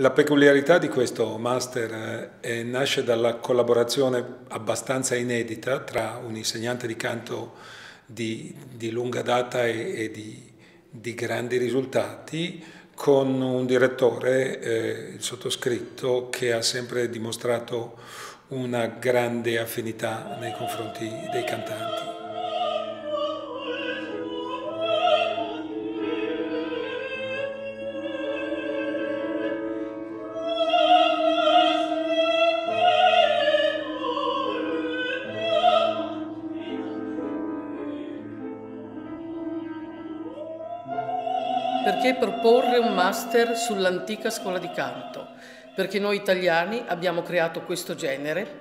La peculiarità di questo master eh, nasce dalla collaborazione abbastanza inedita tra un insegnante di canto di, di lunga data e, e di, di, grandi risultati con un direttore, eh, il sottoscritto, che ha sempre dimostrato una grande affinità nei confronti dei cantanti. Perché proporre un master sull'antica scuola di canto? Perché noi italiani abbiamo creato questo genere,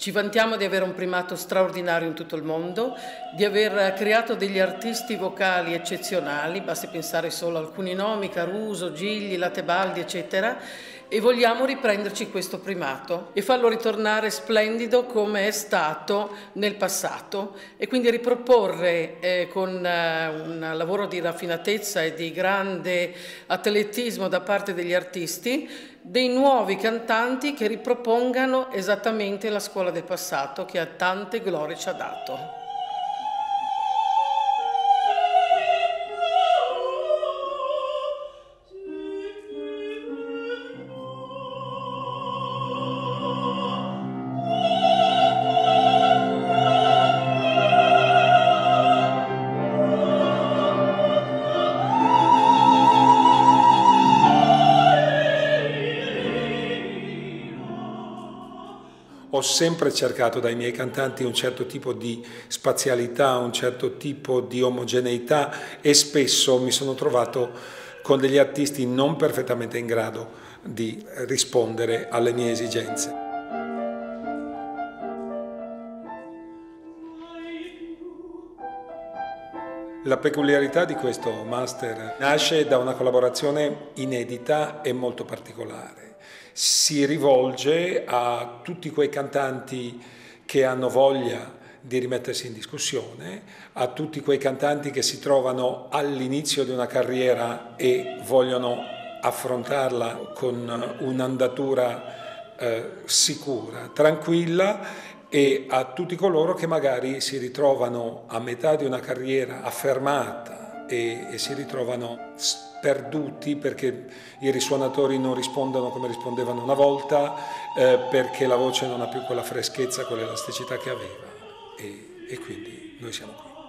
ci vantiamo di avere un primato straordinario in tutto il mondo, di aver creato degli artisti vocali eccezionali, basti pensare solo a alcuni nomi, Caruso, Gigli, Latebaldi, eccetera, e vogliamo riprenderci questo primato e farlo ritornare splendido come è stato nel passato e quindi riproporre eh, con eh, un lavoro di raffinatezza e di grande atletismo da parte degli artisti dei nuovi cantanti che ripropongano esattamente la scuola del passato che a tante glorie ci ha dato. Ho sempre cercato dai miei cantanti un certo tipo di spazialità, un certo tipo di omogeneità e spesso mi sono trovato con degli artisti non perfettamente in grado di rispondere alle mie esigenze. La peculiarità di questo master nasce da una collaborazione inedita e molto particolare. Si rivolge a tutti quei cantanti che hanno voglia di rimettersi in discussione, a tutti quei cantanti che si trovano all'inizio di una carriera e vogliono affrontarla con un'andatura eh, sicura, tranquilla e a tutti coloro che magari si ritrovano a metà di una carriera affermata e, e si ritrovano perduti perché i risuonatori non rispondono come rispondevano una volta, eh, perché la voce non ha più quella freschezza, quell'elasticità che aveva e, e quindi noi siamo qui.